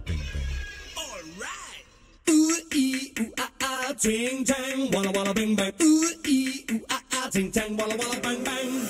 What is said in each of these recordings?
helping. All right. Ooh ee ooh ah ah, ting tang, walla walla bing bang. Ooh ee ooh ah ah, ting tang, walla walla bang bang.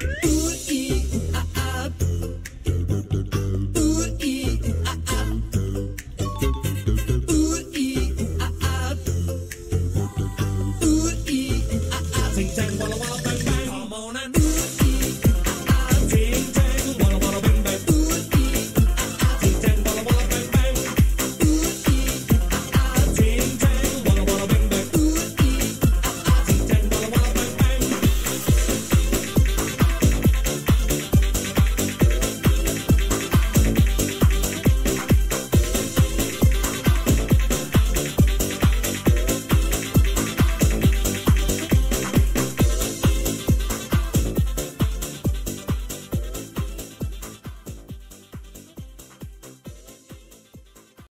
Música